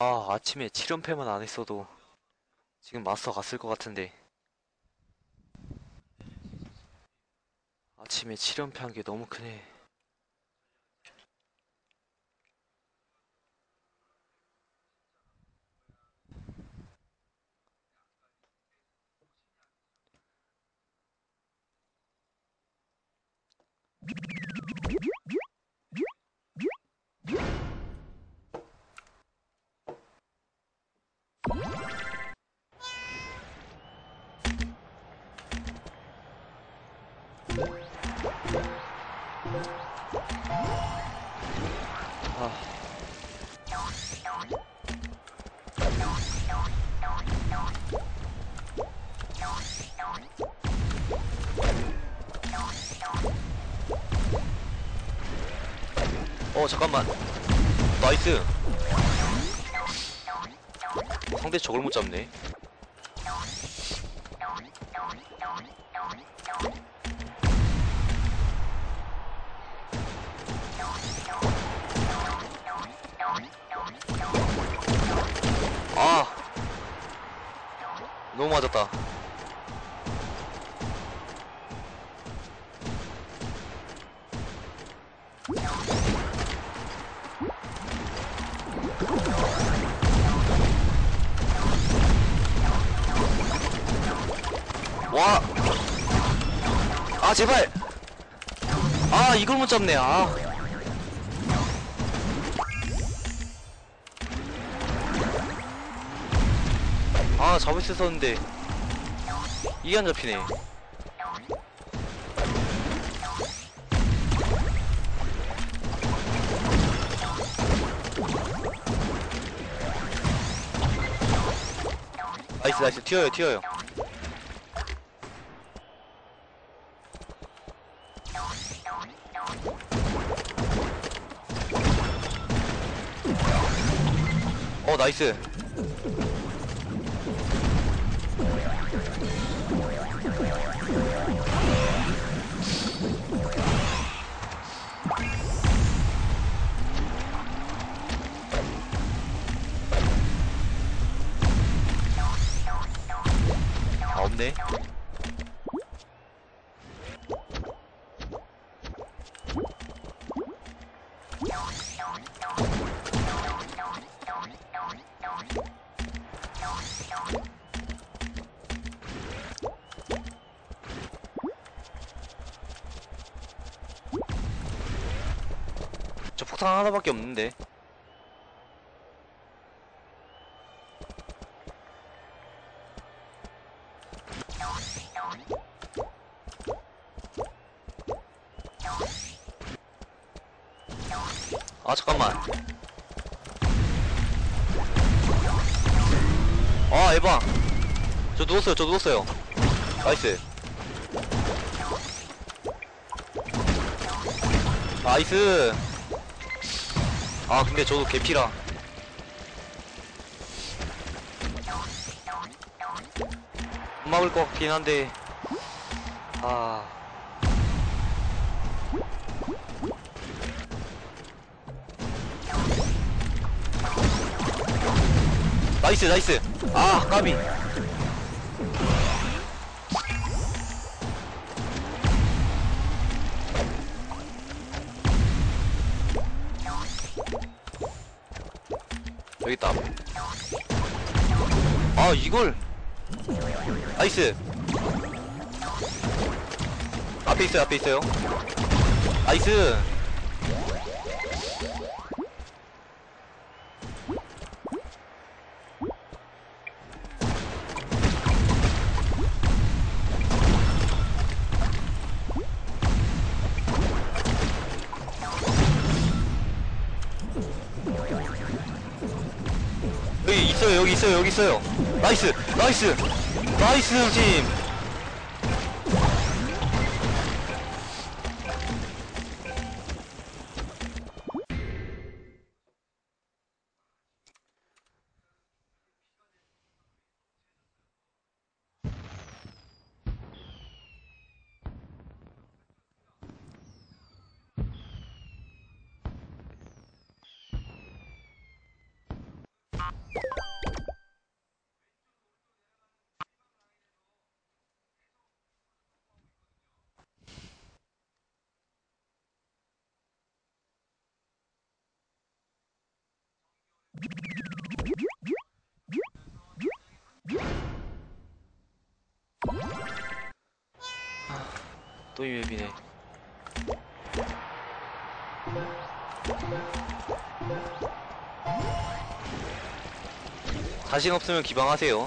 아, 아침에 7연패만 안 했어도 지금 마스터 갔을 것 같은데. 아침에 7연패 한 게 너무 크네. 잠깐만. 나이스. 상대 저걸 못 잡네. 아! 너무 맞았다. 와! 아, 제발! 아, 이걸 못 잡네, 아. 아, 잡을 수 있었는데. 이게 안 잡히네. 나이스, 나이스. 튀어요, 튀어요. 나이스. 아, 없네. 저 폭탄 하나밖에 없는데. 아, 잠깐만. 아, 에바. 저 누웠어요, 저 누웠어요. nice. nice. 아, 근데 저도 개피라. 못 막을 것 같긴 한데. 아. 나이스, 나이스. 아, 까비. 여기 있다. 아, 이걸. 나이스. 앞에 있어요, 앞에 있어요. 나이스. 있어요 여기 있어요 여기 있어요. 나이스 나이스 나이스 팀 you 또 이 맵이네. 자신 없으면 기방하세요.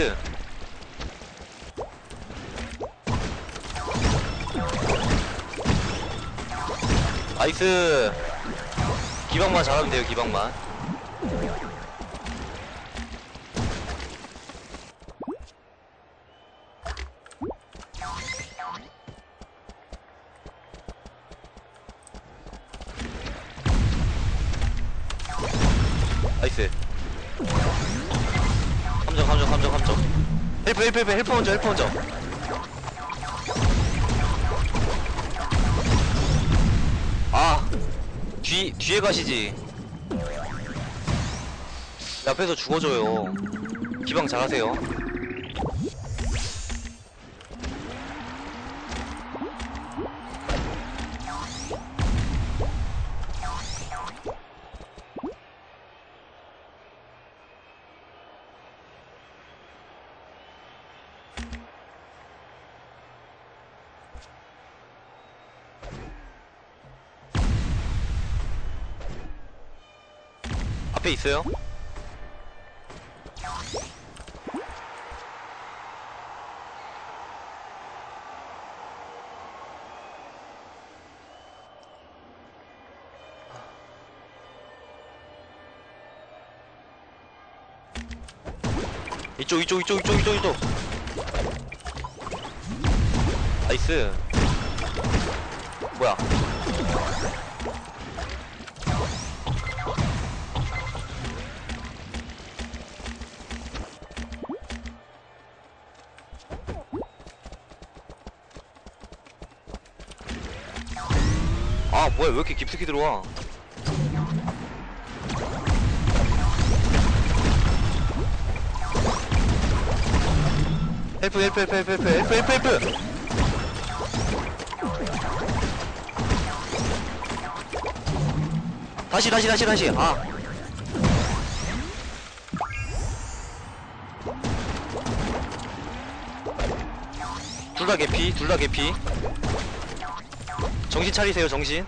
나이스. 나이스. 기방만 잘하면 돼요 기방만. 3점 3점 3점 3점 헬프 헬프 헬프 헬프 먼저 헬프 먼저. 아 뒤, 뒤에 가시지. 앞에서 죽어줘요. 기방 잘하세요 앞에 있어요? 이쪽 이쪽 이쪽 이쪽 이쪽 이쪽. 나이스. 뭐야 아 뭐야 왜 이렇게 깊숙이 들어와? 헬프 헬프 헬프 헬프 헬프 헬프 헬프 헬프! 다시 다시 다시 다시. 아. 둘 다 개피 둘 다 개피 정신 차리세요 정신.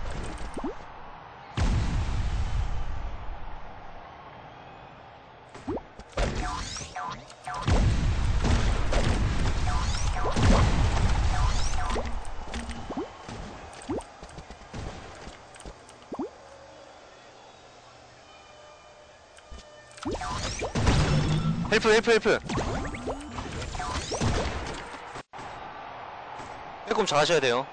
헬프 헬프 헬프. 조금 잘하셔야 돼요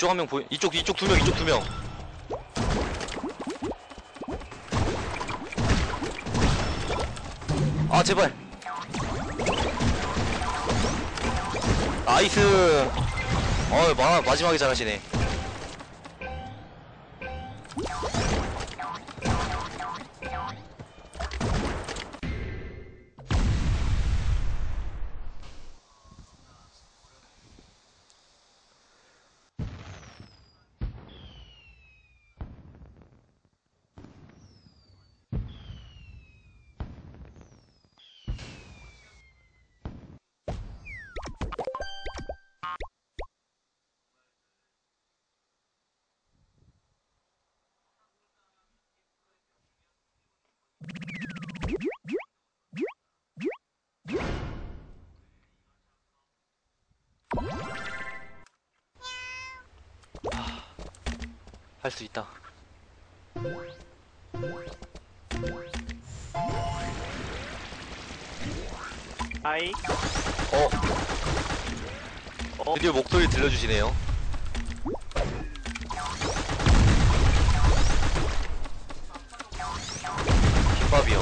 이쪽 한 명 보이 이쪽 이쪽 두 명 이쪽 두 명. 아 제발. 나이스. 어 마, 마지막에 잘하시네 할 수 있다. 아이? 어. 어. 드디어 목소리 들려주시네요. 김밥이요.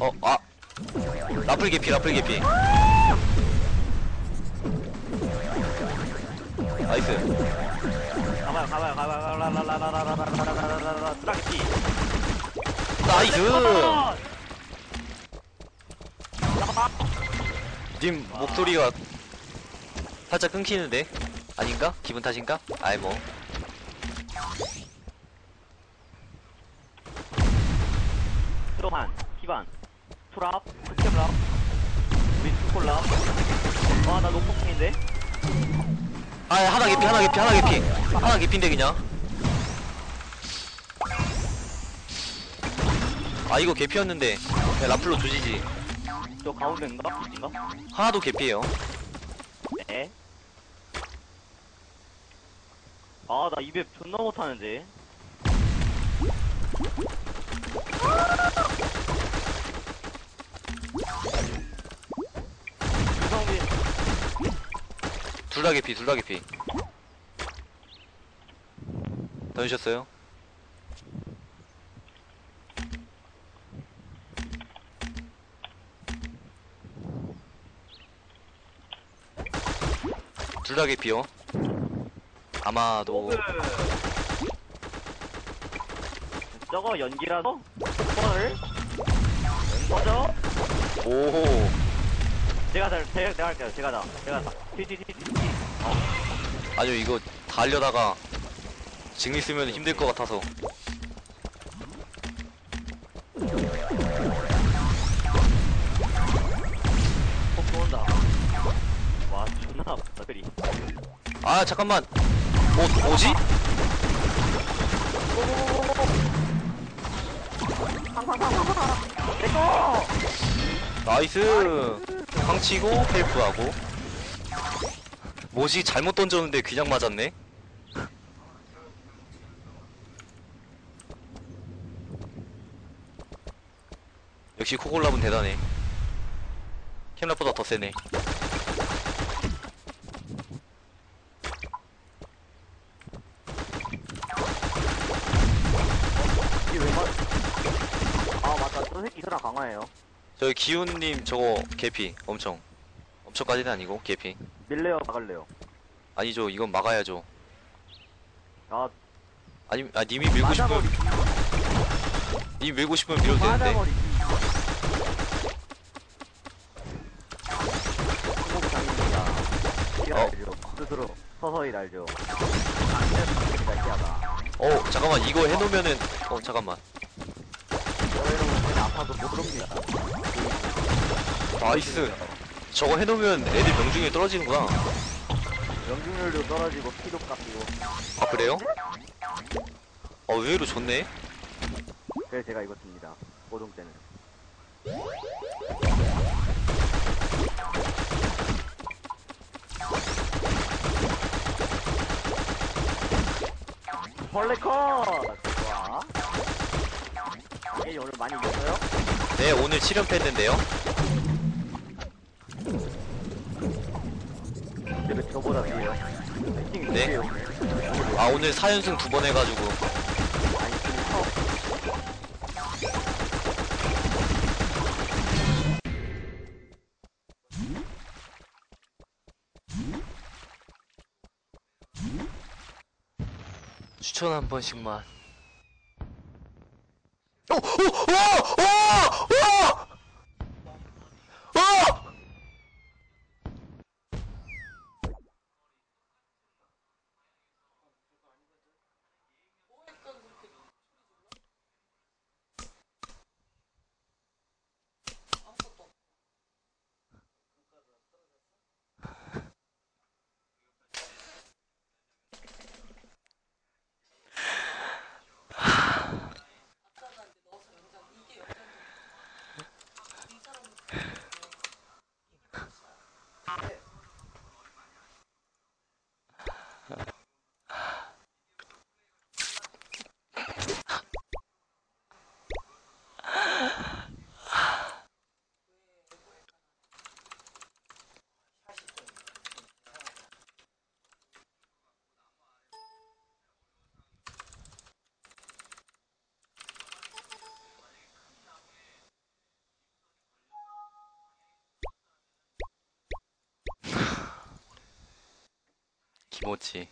어 아. 라플 개피 라플 개피. 나이스. 가봐요 가봐요 라라라라라라라라라라라 드라기 나이스 님 목소리가 살짝 끊기는데 아닌가? 기분 탓인가? 아이 뭐 하나 개피 하나 개피 하나 개피 하나 개피인데 그냥 아 이거 개피였는데 야, 라플로 조지지 저 가운데인가? 인가? 하나도 개피예요 네. 아, 나 입에 존나 못하는데. 둘 다 개피 둘 다 개피 던지셨어요? 둘 다 개피요 아마도. 저거 연기라서? 헐? 멤버죠? 오 제가 다, 제가, 제가 할게요. 제가 다. 제가 다. 티티티티. 아니요 이거 다 하려다가 증리 쓰면 힘들 것 같아서 폭 쏘는다. 와, 존나 아프다, 그리. 아 잠깐만 뭐 뭐지? 내꺼! 나이스 황치고 헬프하고 뭐지? 잘못 던졌는데 그냥 맞았네? 역시 코골랍은 대단해. 캠랍보다 더 세네. 이게 왜 맞... 아, 맞다. 저 새끼 이사람 강화해요. 저기 기훈님 저거 개피. 엄청. 엄청까지는 아니고 개피 밀래요, 막을래요? 아니죠 이건 막아야죠 아, 아니 아 님이 밀고 싶으면 맞아버리기. 님 밀고 싶으면 밀어도 되는데 맞아버리기. 행복 장입니다. 어. 스스로 서서히. 안되는 기하다 어 잠깐만 이거 해놓으면은 어 잠깐만 아파도 못. nice 저거 해놓으면 애들 명중률 떨어지는구나. 명중률도 떨어지고 피도 깎이고. 아 그래요? 어 의외로 좋네. 그래서 제가 이거 씁니다. 고동 때는. 벌레 컷! 좋아. 이 오늘 많이 이겼어요? 네 오늘 7연패 했는데요 저보다 위에요 팅 네. 위에요. 아 오늘 4연승 두 번 해가지고 추천 한 번씩만 어! 어! 어! 어! 김오치